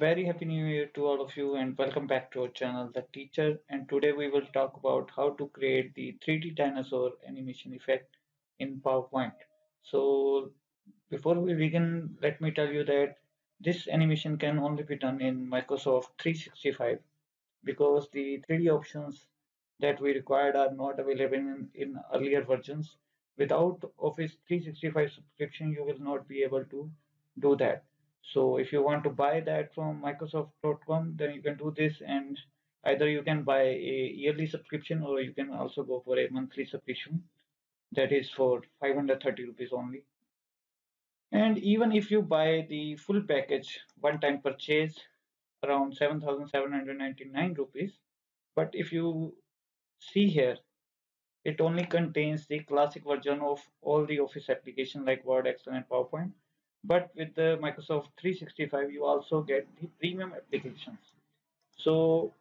Very happy new year to all of you and welcome back to our channel The Teacher and today we will talk about how to create the 3D dinosaur animation effect in PowerPoint. So before we begin let me tell you that this animation can only be done in Microsoft 365 because the 3D options that we required are not available in, in earlier versions. Without Office 365 subscription you will not be able to do that so if you want to buy that from Microsoft.com, then you can do this and either you can buy a yearly subscription or you can also go for a monthly subscription that is for 530 rupees only. And even if you buy the full package, one time purchase around 7799 rupees. But if you see here, it only contains the classic version of all the Office application like Word, Excel, and PowerPoint but with the Microsoft 365 you also get the premium applications. So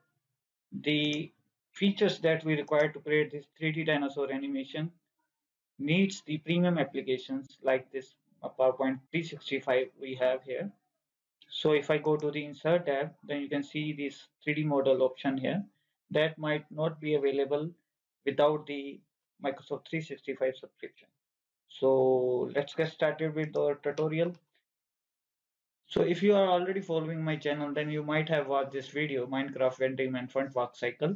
the features that we require to create this 3D dinosaur animation needs the premium applications like this PowerPoint 365 we have here. So if I go to the insert tab then you can see this 3D model option here. That might not be available without the Microsoft 365 subscription so let's get started with our tutorial. So if you are already following my channel then you might have watched this video minecraft Venn and front walk cycle.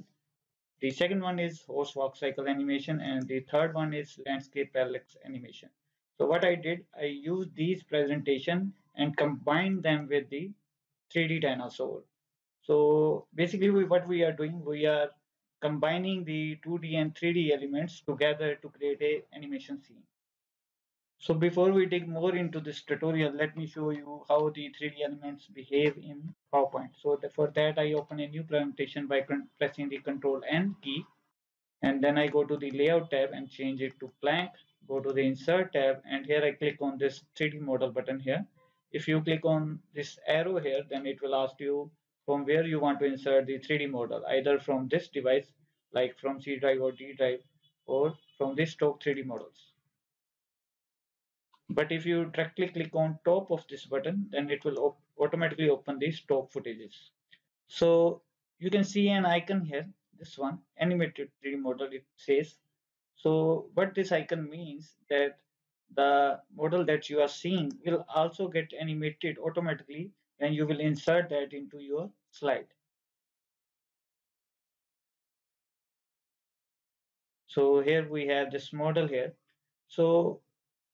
The second one is horse walk cycle animation and the third one is landscape parallax animation. So what i did i used these presentation and combined them with the 3d dinosaur. So basically we, what we are doing we are combining the 2d and 3d elements together to create a animation scene so before we dig more into this tutorial, let me show you how the 3D elements behave in PowerPoint. So for that, I open a new presentation by pressing the Control N key. And then I go to the Layout tab and change it to blank. Go to the Insert tab and here I click on this 3D model button here. If you click on this arrow here, then it will ask you from where you want to insert the 3D model, either from this device, like from C drive or D drive, or from this stock 3D models but if you directly click on top of this button then it will op automatically open these stock footages. So you can see an icon here this one animated 3d model it says. So what this icon means that the model that you are seeing will also get animated automatically and you will insert that into your slide. So here we have this model here. So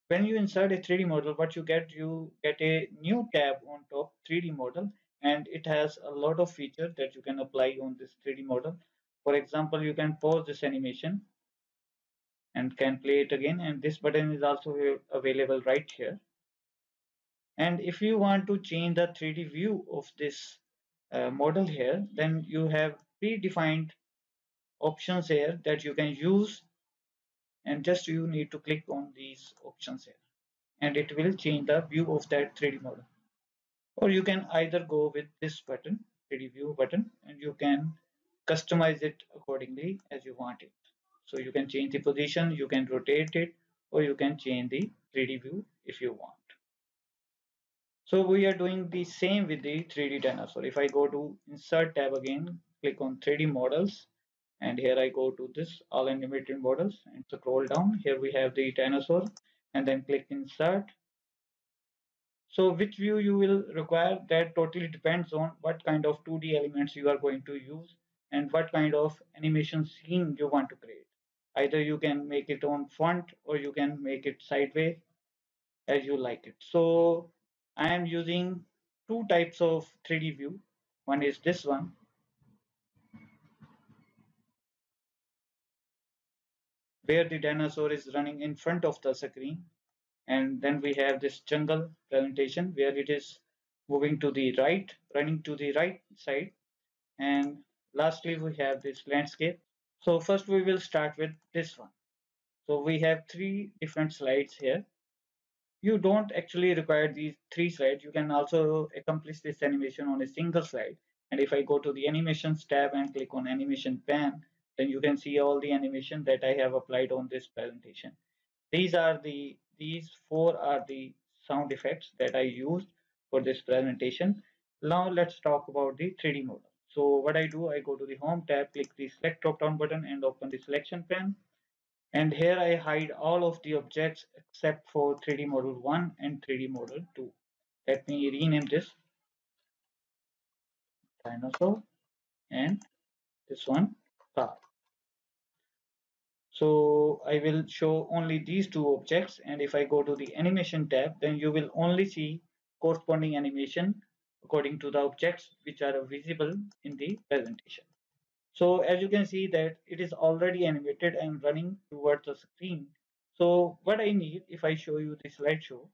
when you insert a 3D model, what you get, you get a new tab on top 3D model and it has a lot of features that you can apply on this 3D model. For example, you can pause this animation and can play it again and this button is also available right here. And if you want to change the 3D view of this uh, model here, then you have predefined options here that you can use and just you need to click on these options here. And it will change the view of that 3D model. Or you can either go with this button 3D view button and you can customize it accordingly as you want it. So you can change the position you can rotate it or you can change the 3D view if you want. So we are doing the same with the 3D dinosaur. If I go to insert tab again click on 3D models and here I go to this all animated models. And scroll down here we have the dinosaur. And then click insert. So which view you will require that totally depends on what kind of 2D elements you are going to use and what kind of animation scene you want to create. Either you can make it on front or you can make it sideways as you like it. So I am using two types of 3D view. One is this one where the dinosaur is running in front of the screen. And then we have this jungle presentation where it is moving to the right running to the right side. And lastly we have this landscape. So first we will start with this one. So we have three different slides here. You don't actually require these three slides. You can also accomplish this animation on a single slide. And if i go to the animations tab and click on animation pane then you can see all the animation that I have applied on this presentation. These are the these four are the sound effects that I used for this presentation now let's talk about the 3D model. So what I do, I go to the home tab, click the select drop down button and open the selection pane. And here I hide all of the objects except for 3D model 1 and 3D model 2. Let me rename this dinosaur and this one car. So I will show only these two objects and if I go to the animation tab then you will only see corresponding animation according to the objects which are visible in the presentation. So as you can see that it is already animated and running towards the screen. So what I need if I show you the slideshow.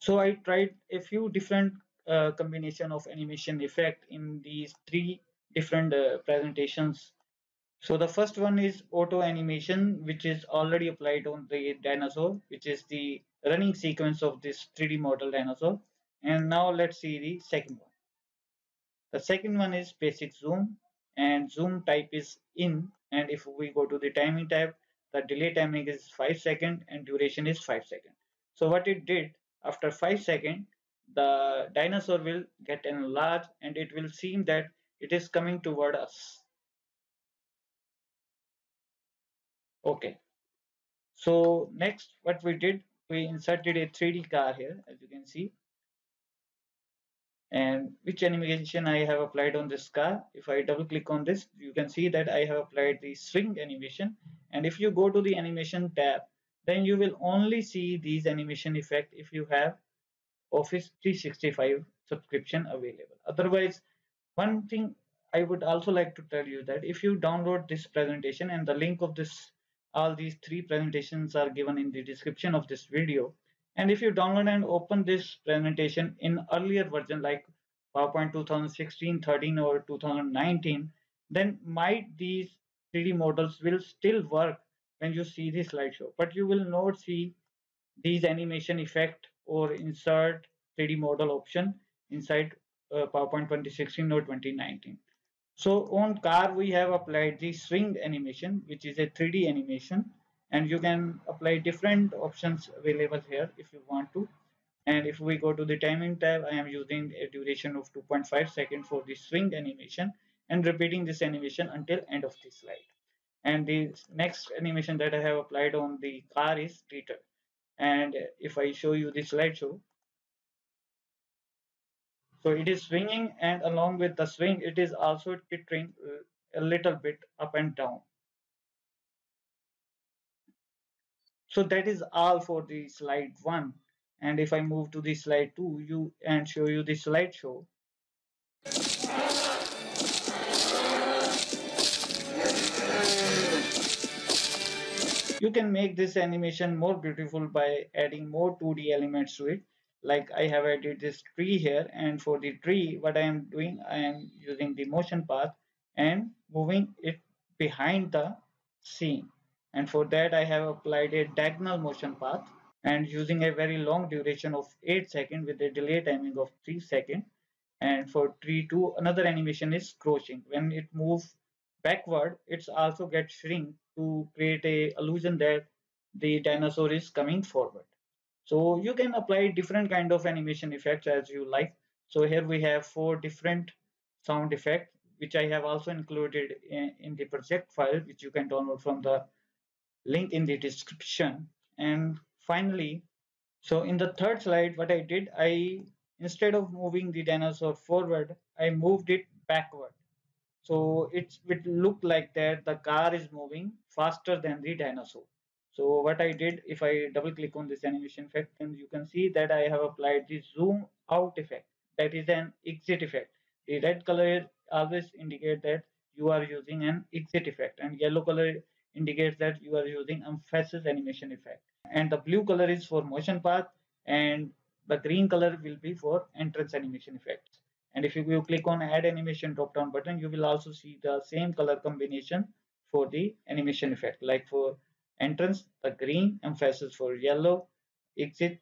So I tried a few different uh, combination of animation effect in these three different uh, presentations so the first one is auto animation, which is already applied on the dinosaur, which is the running sequence of this 3D model dinosaur. And now let's see the second one. The second one is basic zoom and zoom type is in. And if we go to the timing tab, the delay timing is 5 second and duration is 5 second. So what it did after 5 second, the dinosaur will get enlarged and it will seem that it is coming toward us okay. So next what we did we inserted a 3d car here as you can see. And which animation I have applied on this car? If I double click on this you can see that I have applied the swing animation. And if you go to the animation tab then you will only see these animation effect if you have Office 365 subscription available. Otherwise one thing I would also like to tell you that if you download this presentation and the link of this all these three presentations are given in the description of this video. And if you download and open this presentation in earlier version like PowerPoint 2016 13 or 2019 then might these 3D models will still work when you see the slideshow. But you will not see these animation effect or insert 3D model option inside uh, PowerPoint 2016 or 2019 so on car we have applied the swing animation which is a 3D animation and you can apply different options available here if you want to. And if we go to the timing tab I am using a duration of 2.5 seconds for the swing animation and repeating this animation until end of the slide. And the next animation that I have applied on the car is teeter and if I show you the slideshow so it is swinging and along with the swing, it is also teetering uh, a little bit up and down. So that is all for the slide one. And if I move to the slide two, you and show you the slideshow. You can make this animation more beautiful by adding more 2D elements to it like I have added this tree here and for the tree what I am doing I am using the motion path and moving it behind the scene. And for that I have applied a diagonal motion path and using a very long duration of 8 seconds with a delay timing of 3 seconds. And for tree 2 another animation is crouching when it moves backward it's also gets shrink to create a illusion that the dinosaur is coming forward so you can apply different kind of animation effects as you like. So here we have four different sound effects, which I have also included in, in the project file, which you can download from the link in the description. And finally, so in the third slide, what I did, I instead of moving the dinosaur forward, I moved it backward. So it would look like that the car is moving faster than the dinosaur. So what I did, if I double click on this animation effect, then you can see that I have applied the zoom out effect. That is an exit effect. The red color always indicate that you are using an exit effect and yellow color indicates that you are using emphasis animation effect. And the blue color is for motion path and the green color will be for entrance animation effects. And if you click on add animation drop down button, you will also see the same color combination for the animation effect. Like for entrance the green emphasis for yellow exit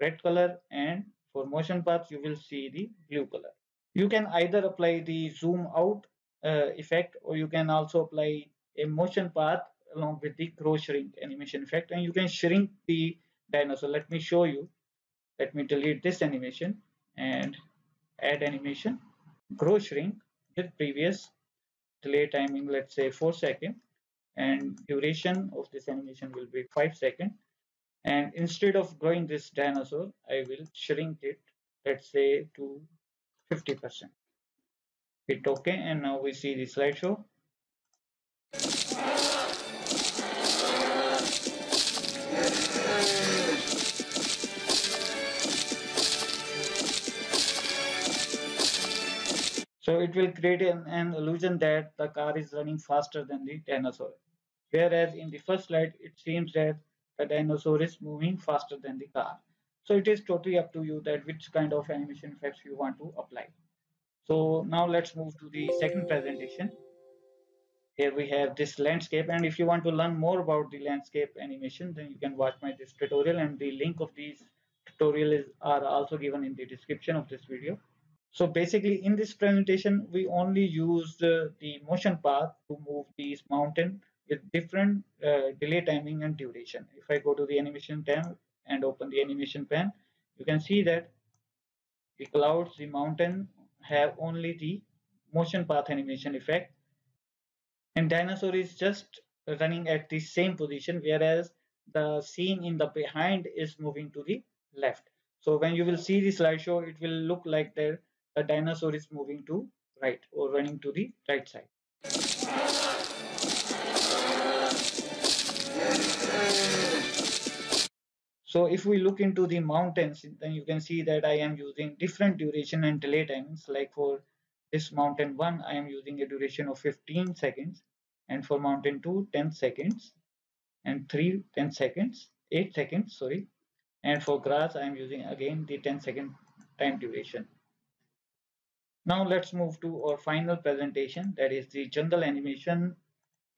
red color and for motion path you will see the blue color. You can either apply the zoom out uh, effect or you can also apply a motion path along with the grow shrink animation effect and you can shrink the dinosaur. Let me show you. Let me delete this animation and add animation. Grow shrink with previous delay timing let's say 4 seconds and duration of this animation will be 5 seconds. And instead of growing this dinosaur I will shrink it let's say to 50 percent. Hit ok and now we see the slideshow. So it will create an, an, illusion that the car is running faster than the dinosaur. Whereas in the first slide, it seems that the dinosaur is moving faster than the car. So it is totally up to you that which kind of animation effects you want to apply. So now let's move to the second presentation. Here we have this landscape and if you want to learn more about the landscape animation then you can watch my this tutorial and the link of these tutorials are also given in the description of this video. So basically in this presentation, we only used uh, the motion path to move these mountain with different uh, delay timing and duration. If I go to the animation tab and open the animation pane, you can see that the clouds, the mountain have only the motion path animation effect and dinosaur is just running at the same position whereas the scene in the behind is moving to the left. So when you will see the slideshow, it will look like there the dinosaur is moving to right or running to the right side. So if we look into the mountains, then you can see that I am using different duration and delay times. Like for this mountain 1, I am using a duration of 15 seconds. And for mountain 2, 10 seconds. And 3, 10 seconds. 8 seconds, sorry. And for grass, I am using again the 10 second time duration. Now let's move to our final presentation that is the jungle animation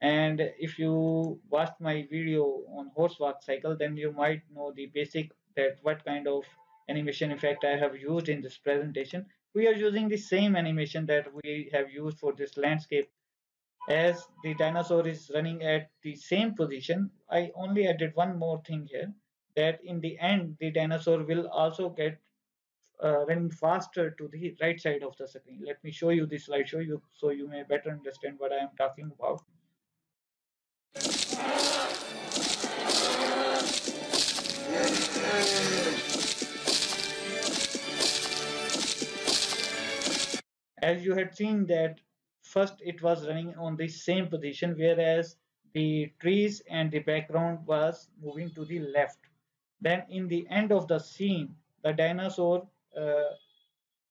and if you watched my video on horse walk cycle then you might know the basic that what kind of animation effect I have used in this presentation. We are using the same animation that we have used for this landscape as the dinosaur is running at the same position. I only added one more thing here that in the end the dinosaur will also get uh, running faster to the right side of the screen. Let me show you this slideshow you so you may better understand what I am talking about. As you had seen that first it was running on the same position whereas the trees and the background was moving to the left. Then in the end of the scene, the dinosaur uh,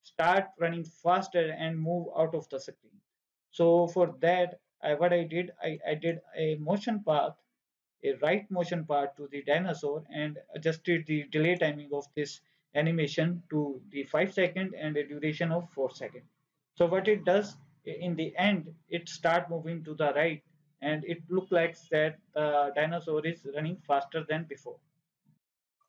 start running faster and move out of the screen. So for that, I, what I did, I, I did a motion path, a right motion path to the dinosaur and adjusted the delay timing of this animation to the 5 second and a duration of 4 second. So what it does in the end, it start moving to the right and it look like that the dinosaur is running faster than before.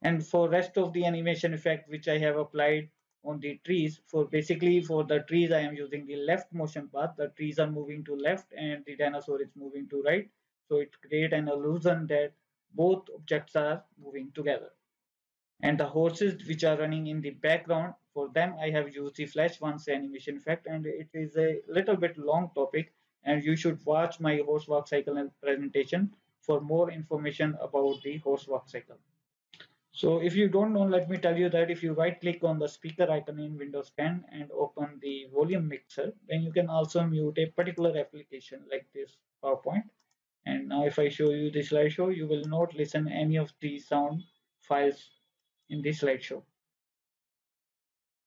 And for rest of the animation effect which I have applied on the trees for basically for the trees I am using the left motion path. The trees are moving to left and the dinosaur is moving to right. So it create an illusion that both objects are moving together and the horses which are running in the background for them I have used the flash once animation effect and it is a little bit long topic and you should watch my horse walk cycle presentation for more information about the horse walk cycle so if you don't know, let me tell you that if you right click on the speaker icon in Windows 10 and open the volume mixer, then you can also mute a particular application like this PowerPoint. And now if I show you the slideshow, you will not listen any of the sound files in this slideshow.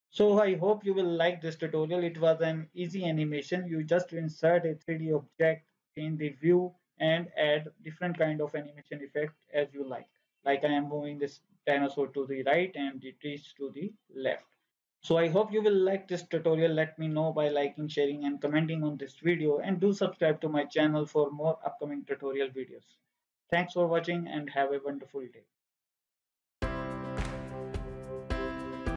So I hope you will like this tutorial. It was an easy animation. You just insert a 3D object in the view and add different kind of animation effect as you like. Like I am moving this dinosaur to the right and the trees to the left. So I hope you will like this tutorial. Let me know by liking, sharing and commenting on this video and do subscribe to my channel for more upcoming tutorial videos. Thanks for watching and have a wonderful day.